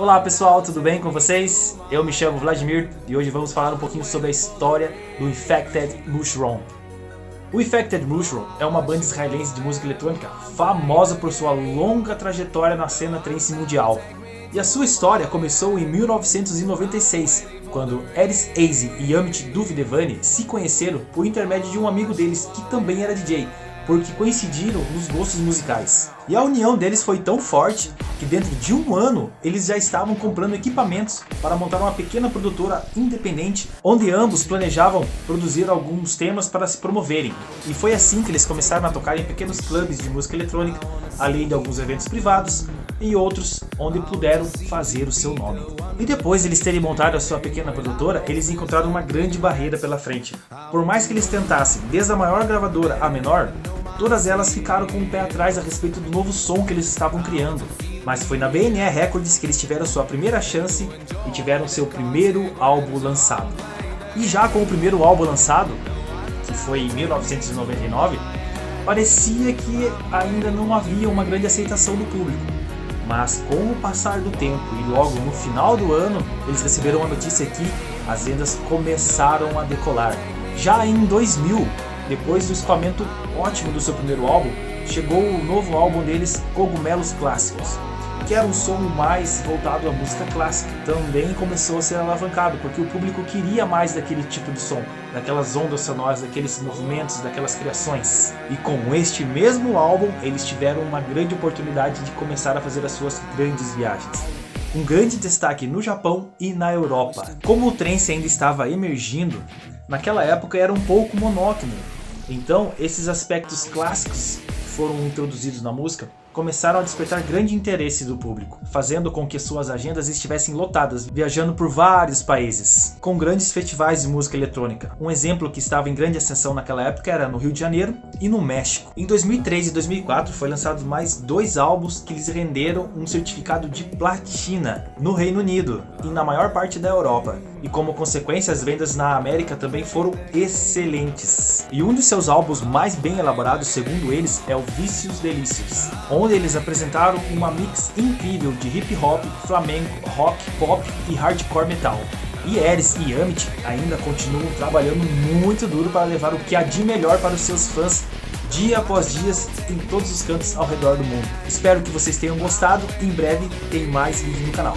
Olá pessoal, tudo bem com vocês? Eu me chamo Vladimir e hoje vamos falar um pouquinho sobre a história do Infected Mushroom. O Infected Mushroom é uma banda israelense de música eletrônica famosa por sua longa trajetória na cena trance mundial. E a sua história começou em 1996, quando Eris Aze e Amit Duvidevani se conheceram por intermédio de um amigo deles que também era DJ, porque coincidiram nos gostos musicais. E a união deles foi tão forte que dentro de um ano eles já estavam comprando equipamentos para montar uma pequena produtora independente, onde ambos planejavam produzir alguns temas para se promoverem. E foi assim que eles começaram a tocar em pequenos clubes de música eletrônica, além de alguns eventos privados e outros onde puderam fazer o seu nome. E depois de eles terem montado a sua pequena produtora, eles encontraram uma grande barreira pela frente. Por mais que eles tentassem, desde a maior gravadora à menor, todas elas ficaram com o pé atrás a respeito do novo som que eles estavam criando. Mas foi na BNE Records que eles tiveram sua primeira chance e tiveram seu primeiro álbum lançado. E já com o primeiro álbum lançado, que foi em 1999, parecia que ainda não havia uma grande aceitação do público. Mas com o passar do tempo e logo no final do ano, eles receberam a notícia que as vendas começaram a decolar. Já em 2000, depois do escoamento ótimo do seu primeiro álbum, chegou o novo álbum deles, Cogumelos Clássicos, que era um som mais voltado à música clássica. Também começou a ser alavancado, porque o público queria mais daquele tipo de som, daquelas ondas sonoras, daqueles movimentos, daquelas criações. E com este mesmo álbum, eles tiveram uma grande oportunidade de começar a fazer as suas grandes viagens um grande destaque no Japão e na Europa. Como o trance ainda estava emergindo, naquela época era um pouco monótono então, esses aspectos clássicos foram introduzidos na música começaram a despertar grande interesse do público, fazendo com que suas agendas estivessem lotadas, viajando por vários países, com grandes festivais de música eletrônica. Um exemplo que estava em grande ascensão naquela época era no Rio de Janeiro e no México. Em 2003 e 2004 foi lançados mais dois álbuns que lhes renderam um certificado de platina no Reino Unido e na maior parte da Europa e como consequência as vendas na América também foram excelentes. E um de seus álbuns mais bem elaborados, segundo eles, é o Vícios Delícios, onde eles apresentaram uma mix incrível de hip hop, flamenco, rock, pop e hardcore metal. E Eris e Amit ainda continuam trabalhando muito duro para levar o que há de melhor para os seus fãs dia após dia em todos os cantos ao redor do mundo. Espero que vocês tenham gostado. Em breve tem mais vídeo no canal.